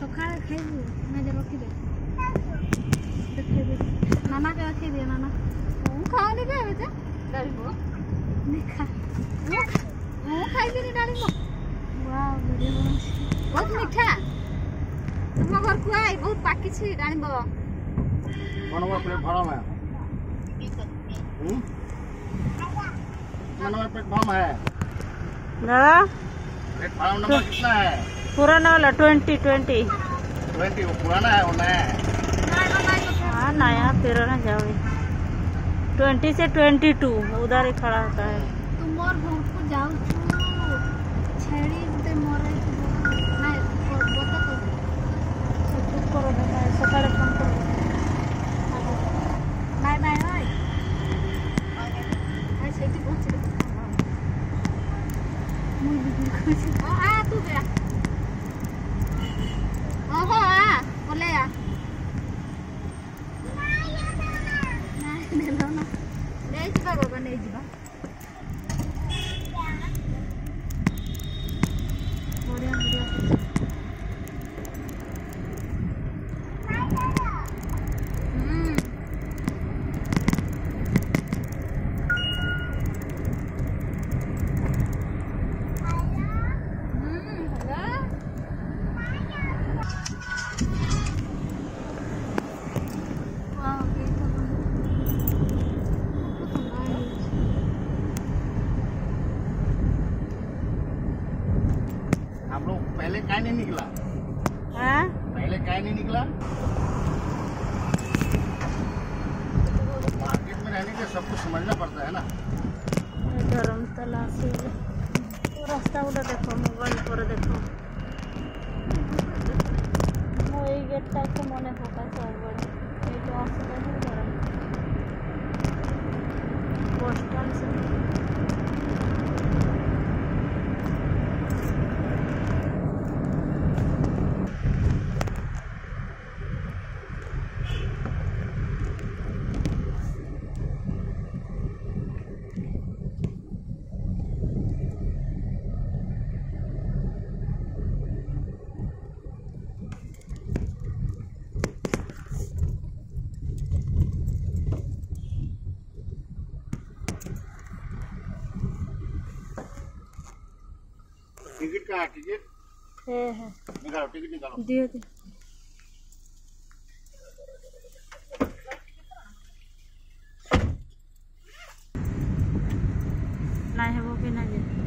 ସକାଳେ ଖାଇବୁ ନା ଯେ ରଖିଦେ ଦେଖେଇଦେ ନାନାକେ ରଖିଦିଏ ନାନା ମୁଁ ଖାଉନି ବେ ଏବେ ଯେ ଡାଳିମ୍ବ ଦେଖା ମୁଁ ମୁଁ ଖାଇବିନି ଡାଳିମ୍ବ ୱାଓ ବଢ଼ିଆ ବନୁଛି ବହୁତ ମିଠା ତୁମ ଘରକୁ ଆଇ ବହୁତ ପାକିଛି ଡାଳିମ୍ବ कौन नंबर प्लेट फार्म है हम्म? कितना नंबर प्लेट फार्म है दादा प्लेट फार्म नंबर कितना है पुराना वाला ट्वेंटी ट्वेंटी ट्वेंटी वो नया है। हाँ नया पुराना जाओगे ट्वेंटी से ट्वेंटी टू उधर ही खड़ा होता है। तुम और बहुत को जाओ छेड़ी ते मोरे नहीं え市場が金市場これは無料 पहले काय नहीं निकला हाँ? पहले काय नहीं निकला मार्केट में रहने के सब कुछ समझना पड़ता है ना? धर्मतला से तो रास्ता उड़ा देखो? मोबाइल पर देखो. এই গেটটা একটু মনে ফোকাস করবো এইটা অসুবিধা ধরেন বসতে टिकट का टिकट? है है। निकालो टिकट निकालो दियो ना है वो भी ना दे